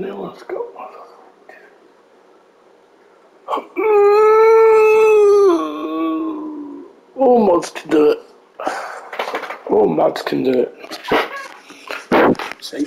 Now let's go. All mods can do it. All mods can do it. See?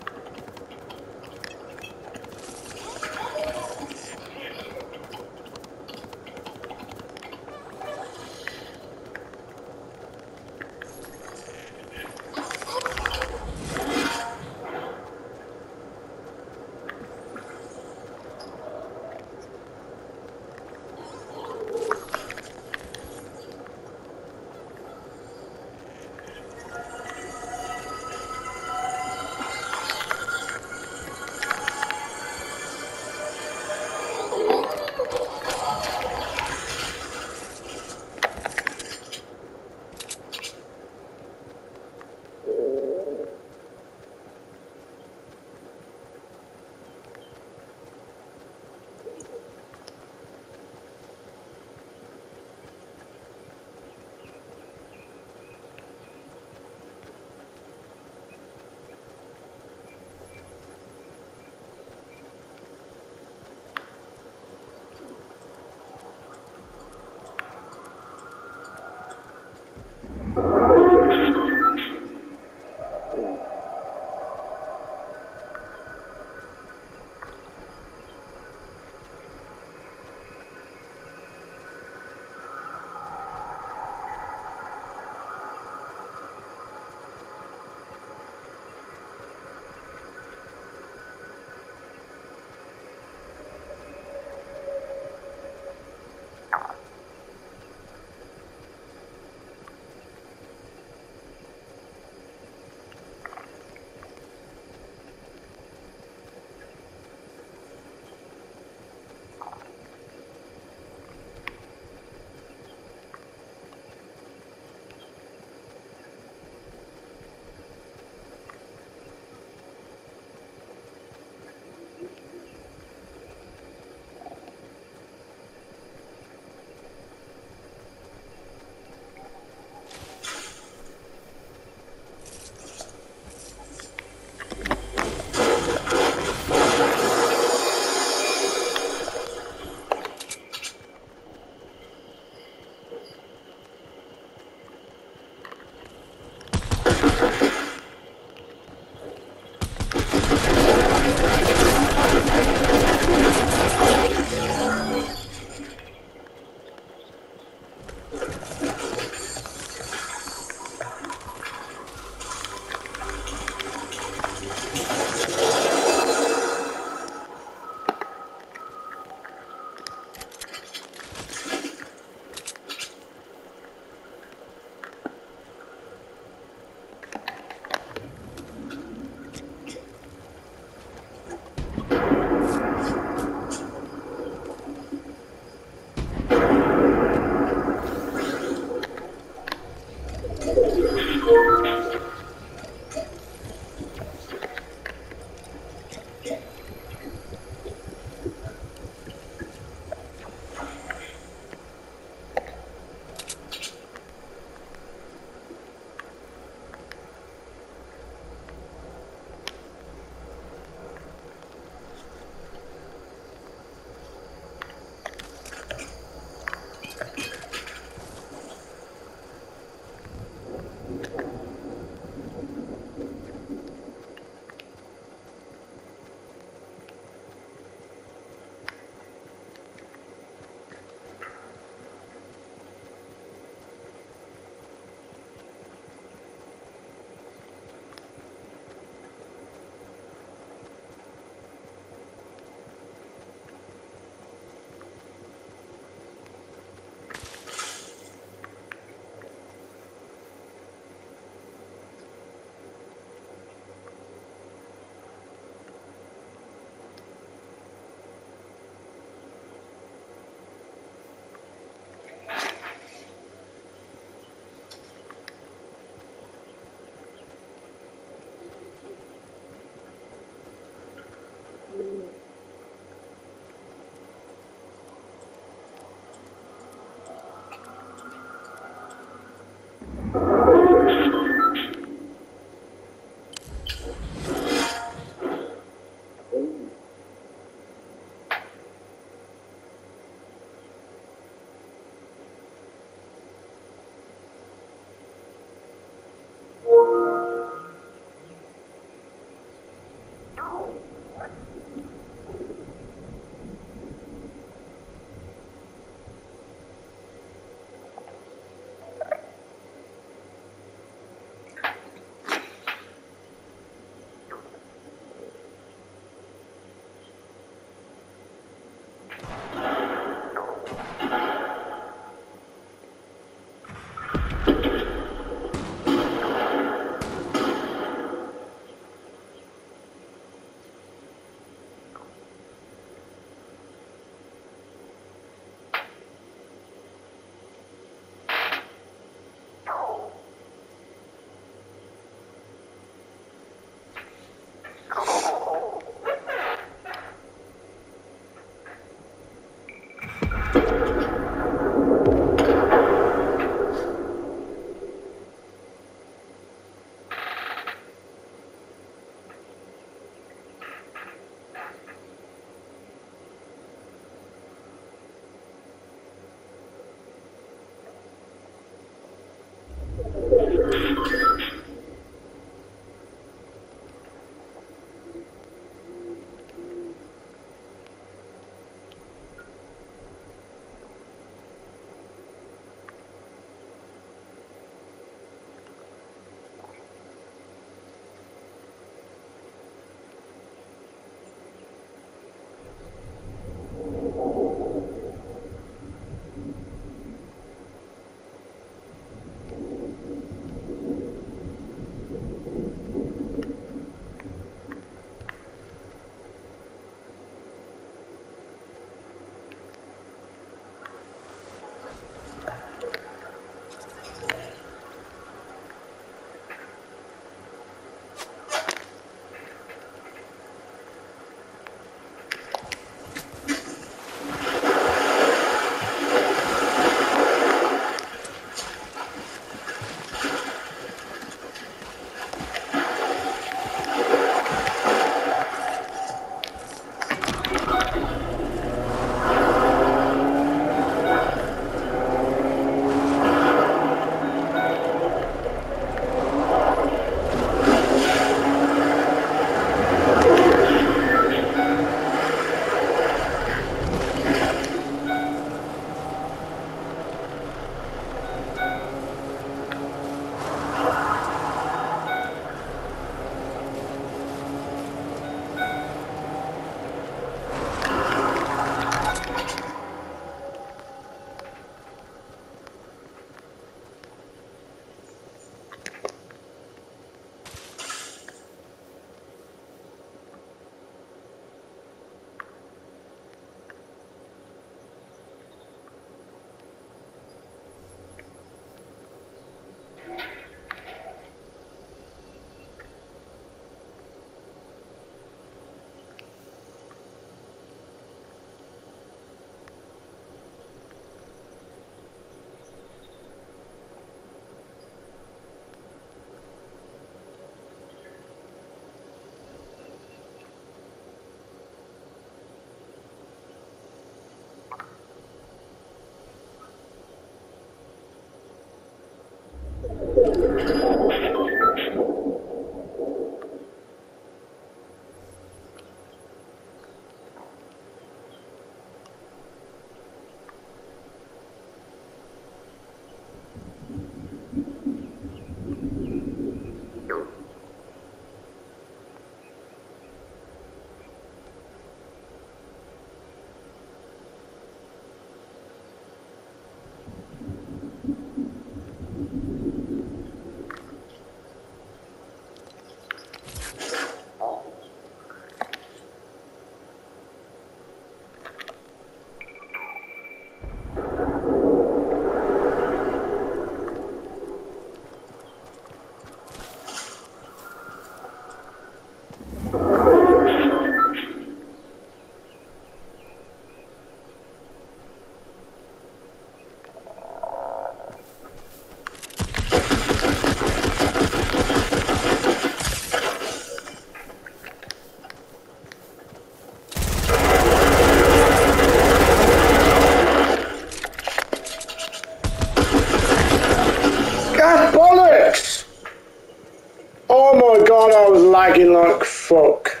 Fuck.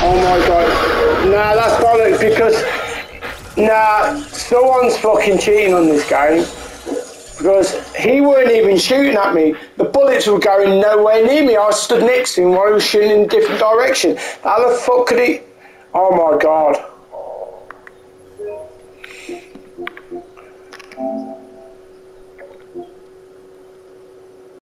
Oh my god. Nah, that's bollocks because nah, someone's fucking cheating on this game. Because he weren't even shooting at me. The bullets were going nowhere near me. I stood next to him while he was shooting in a different direction. How the fuck could he? Oh my god.